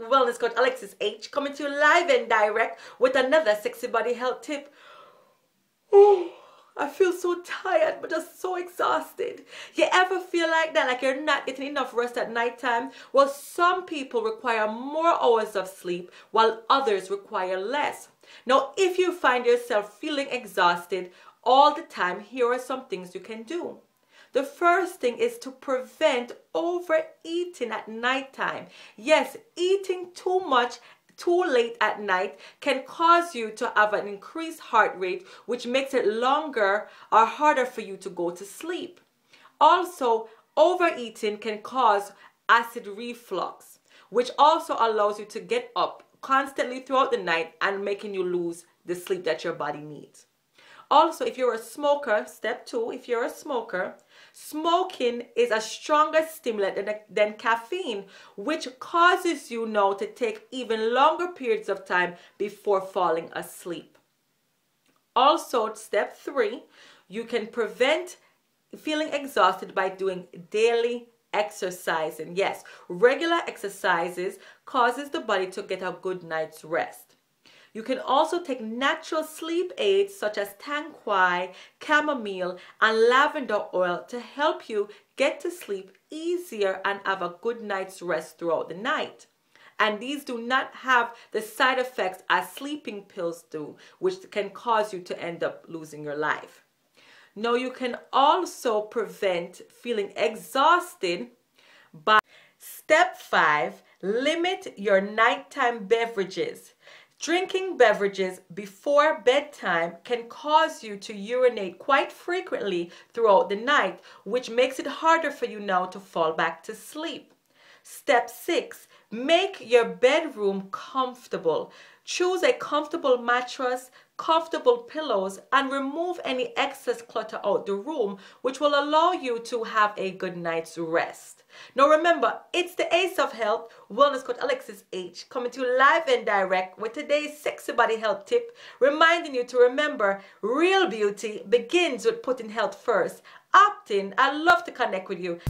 wellness coach Alexis H coming to you live and direct with another sexy body health tip. Oh, I feel so tired but just so exhausted. You ever feel like that, like you're not getting enough rest at nighttime? Well, some people require more hours of sleep while others require less. Now, if you find yourself feeling exhausted all the time, here are some things you can do. The first thing is to prevent overeating at nighttime. Yes, eating too much too late at night can cause you to have an increased heart rate, which makes it longer or harder for you to go to sleep. Also, overeating can cause acid reflux, which also allows you to get up constantly throughout the night and making you lose the sleep that your body needs. Also, if you're a smoker, step two, if you're a smoker, smoking is a stronger stimulant than, than caffeine, which causes you now to take even longer periods of time before falling asleep. Also, step three, you can prevent feeling exhausted by doing daily exercise. And yes, regular exercises causes the body to get a good night's rest. You can also take natural sleep aids such as Tang chamomile, and lavender oil to help you get to sleep easier and have a good night's rest throughout the night. And these do not have the side effects as sleeping pills do, which can cause you to end up losing your life. Now, you can also prevent feeling exhausted by step five, limit your nighttime beverages. Drinking beverages before bedtime can cause you to urinate quite frequently throughout the night, which makes it harder for you now to fall back to sleep. Step 6. Make your bedroom comfortable. Choose a comfortable mattress, comfortable pillows, and remove any excess clutter out the room, which will allow you to have a good night's rest. Now remember, it's the Ace of Health, Wellness Coach Alexis H, coming to you live and direct with today's sexy body health tip, reminding you to remember real beauty begins with putting health first. Opt in. I love to connect with you.